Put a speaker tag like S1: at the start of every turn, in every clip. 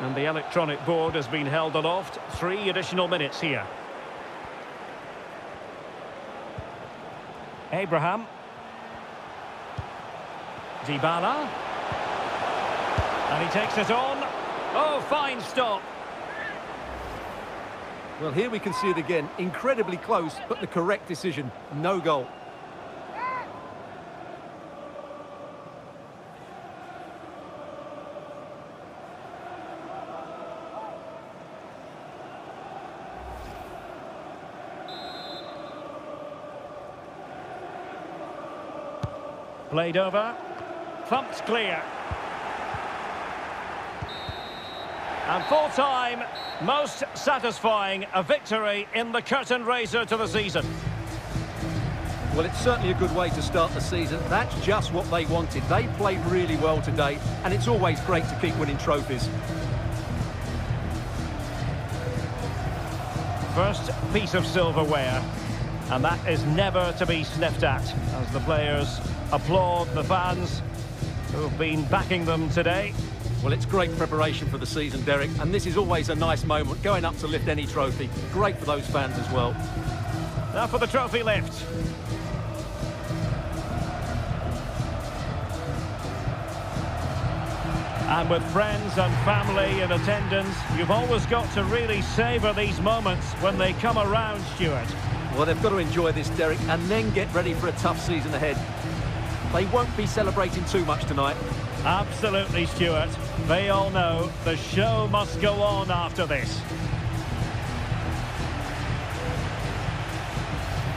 S1: And the electronic board has been held aloft. Three additional minutes here. Abraham. Dybala. And he takes it on. Oh, fine stop.
S2: Well, here we can see it again. Incredibly close, but the correct decision. No goal.
S1: Played over. Thumped clear. And full time, most satisfying, a victory in the curtain raiser to the season.
S2: Well, it's certainly a good way to start the season. That's just what they wanted. They played really well today, and it's always great to keep winning trophies.
S1: First piece of silverware, and that is never to be sniffed at, as the players applaud the fans who've been backing them today.
S2: Well, it's great preparation for the season, Derek, and this is always a nice moment, going up to lift any trophy. Great for those fans as well.
S1: Now for the trophy lift. And with friends and family in attendance, you've always got to really savour these moments when they come around, Stewart.
S2: Well, they've got to enjoy this, Derek, and then get ready for a tough season ahead. They won't be celebrating too much tonight.
S1: Absolutely, Stewart. They all know the show must go on after this.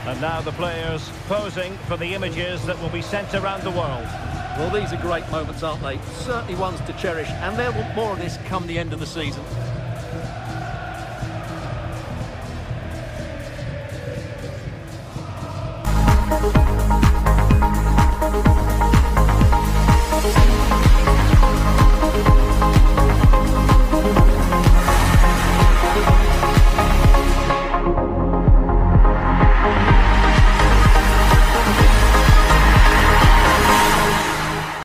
S1: And now the players posing for the images that will be sent around the world.
S2: Well, these are great moments, aren't they? Certainly ones to cherish, and there will more of this come the end of the season.